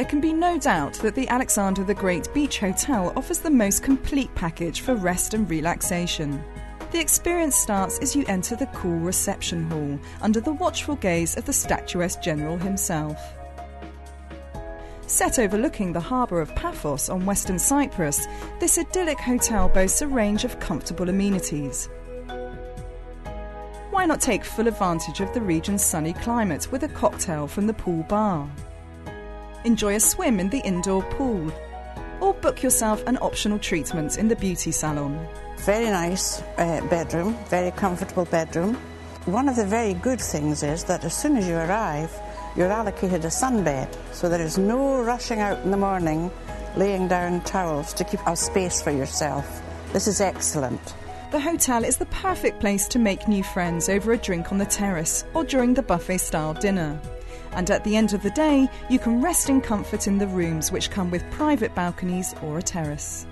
There can be no doubt that the Alexander the Great Beach Hotel offers the most complete package for rest and relaxation. The experience starts as you enter the cool reception hall under the watchful gaze of the statuesque general himself. Set overlooking the harbour of Paphos on western Cyprus, this idyllic hotel boasts a range of comfortable amenities. Why not take full advantage of the region's sunny climate with a cocktail from the pool bar? Enjoy a swim in the indoor pool, or book yourself an optional treatment in the beauty salon. Very nice uh, bedroom, very comfortable bedroom. One of the very good things is that as soon as you arrive, you're allocated a sunbed, so there is no rushing out in the morning laying down towels to keep a space for yourself. This is excellent. The hotel is the perfect place to make new friends over a drink on the terrace or during the buffet style dinner. And at the end of the day, you can rest in comfort in the rooms which come with private balconies or a terrace.